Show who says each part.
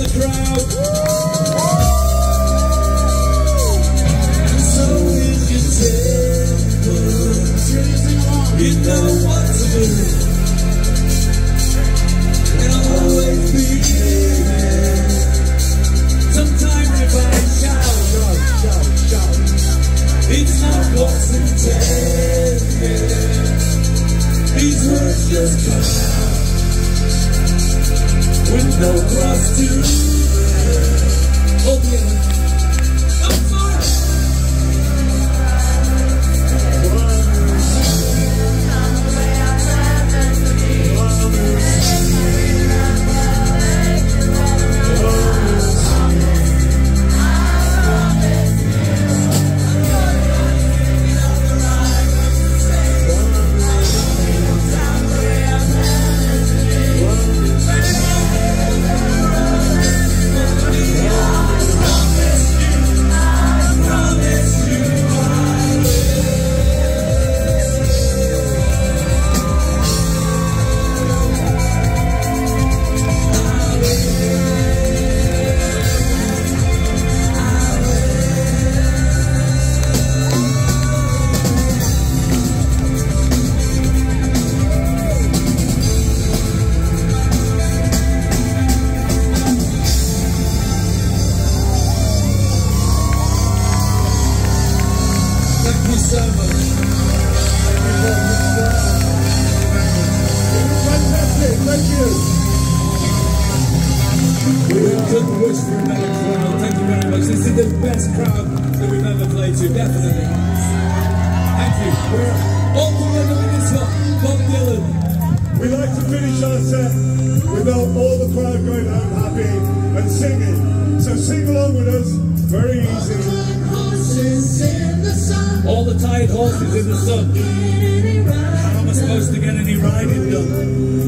Speaker 1: the crowd.
Speaker 2: no cross cluster.
Speaker 1: Oh, yeah. Couldn't wish for a better crowd. Thank you very much. This is the best crowd that we've ever played to, definitely. Thank you. We're all together with this one, Bob Dylan.
Speaker 2: We like to finish our set without all the crowd going home happy and singing. So sing along with us, very easy.
Speaker 3: All the tired horses in the sun. How am I supposed to get any riding done?